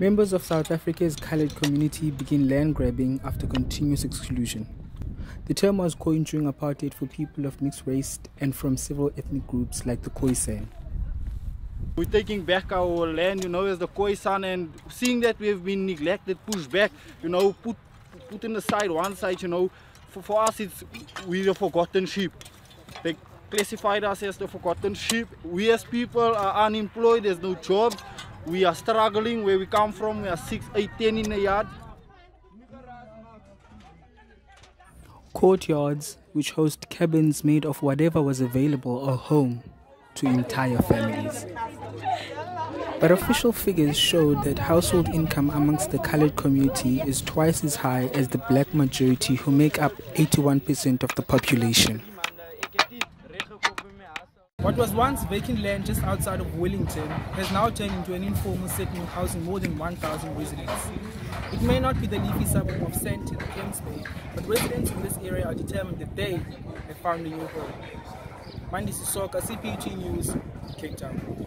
Members of South Africa's colored community begin land grabbing after continuous exclusion. The term was coined during apartheid for people of mixed race and from several ethnic groups like the Khoisan. We're taking back our land, you know, as the Khoisan and seeing that we've been neglected, pushed back, you know, put put in the side, one side, you know, for, for us it's we're the forgotten sheep. They classified us as the forgotten sheep. We as people are unemployed, there's no jobs. We are struggling where we come from. We are 6, 8, 10 in the yard. Courtyards, which host cabins made of whatever was available, are home to entire families. But official figures show that household income amongst the colored community is twice as high as the black majority, who make up 81% of the population. What was once vacant land just outside of Wellington has now turned into an informal settlement housing more than 1,000 residents. It may not be the leafy suburb of Sandton, Camps Bay, but residents in this area are determined that they have found a new home. Mandisi Soga, CPG News, Cape Town.